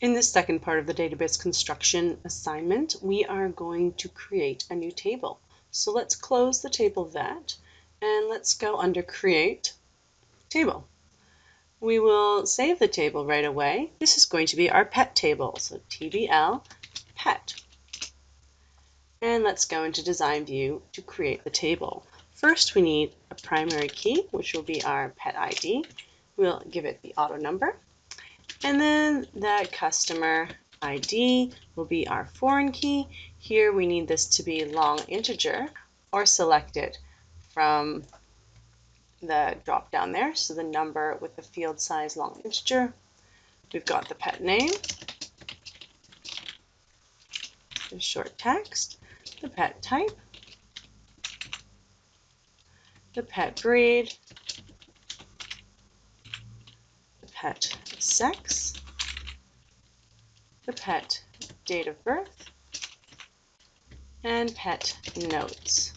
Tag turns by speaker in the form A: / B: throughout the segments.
A: In this second part of the database construction assignment, we are going to create a new table. So let's close the table vet and let's go under create table. We will save the table right away. This is going to be our pet table. So TBL pet. And let's go into design view to create the table. First, we need a primary key, which will be our pet ID. We'll give it the auto number. And then the customer ID will be our foreign key. Here we need this to be long integer or select it from the drop down there. So the number with the field size long integer. We've got the pet name, the short text, the pet type, the pet breed, pet sex, the pet date of birth, and pet notes.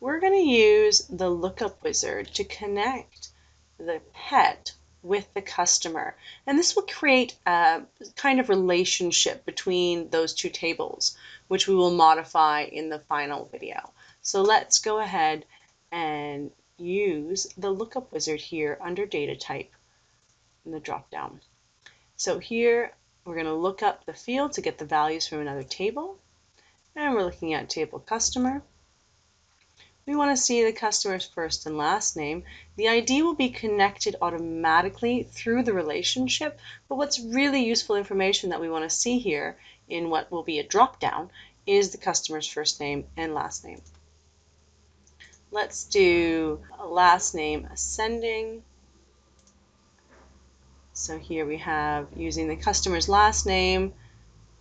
A: We're going to use the lookup wizard to connect the pet with the customer. And this will create a kind of relationship between those two tables, which we will modify in the final video. So let's go ahead and use the lookup wizard here under data type in the drop down. So here we're going to look up the field to get the values from another table. And we're looking at table customer. We want to see the customer's first and last name. The ID will be connected automatically through the relationship, but what's really useful information that we want to see here in what will be a drop down is the customer's first name and last name. Let's do a last name ascending. So here we have using the customer's last name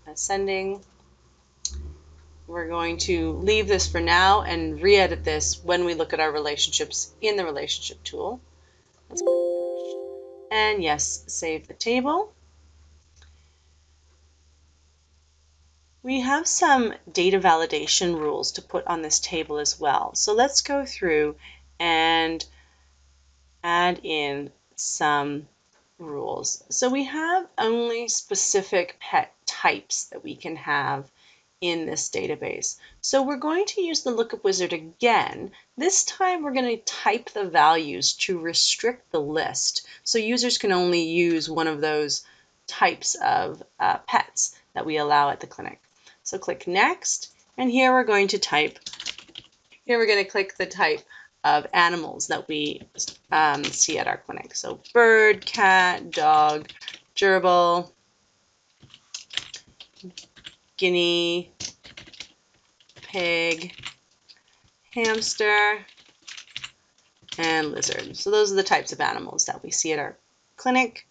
A: ascending. We're going to leave this for now and re-edit this when we look at our relationships in the relationship tool. And yes, save the table. We have some data validation rules to put on this table as well. So let's go through and add in some rules. So we have only specific pet types that we can have in this database. So we're going to use the lookup wizard again. This time we're going to type the values to restrict the list so users can only use one of those types of uh, pets that we allow at the clinic. So click next, and here we're going to type, here we're going to click the type of animals that we um, see at our clinic. So bird, cat, dog, gerbil, guinea, pig, hamster, and lizard. So those are the types of animals that we see at our clinic.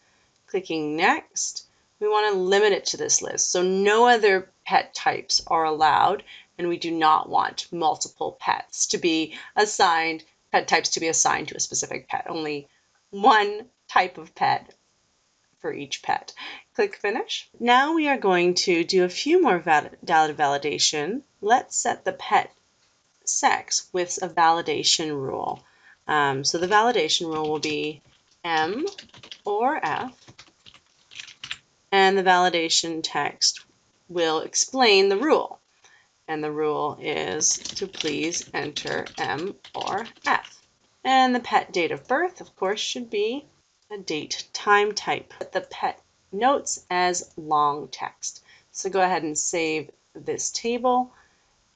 A: Clicking next, we want to limit it to this list. So no other pet types are allowed, and we do not want multiple pets to be assigned, pet types to be assigned to a specific pet. Only one type of pet for each pet. Click Finish. Now we are going to do a few more data validation. Let's set the pet sex with a validation rule. Um, so the validation rule will be M or F and the validation text will explain the rule. And the rule is to please enter M or F. And the pet date of birth, of course, should be a date time type. The pet notes as long text. So go ahead and save this table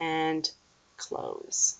A: and close.